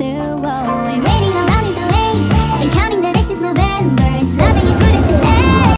clear